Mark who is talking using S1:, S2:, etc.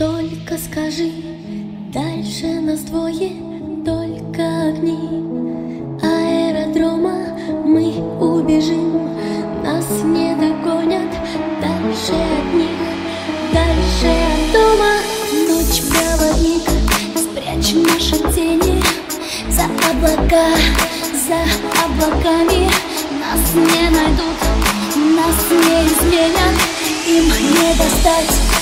S1: Только скажи, дальше нас двое, только огни. Аэродрома мы убежим, нас не догонят Дальше от них, дальше от дома Ночь проводник, спрячь наши тени За облака, за облаками. Нас не найдут, нас не изменят Им не достать.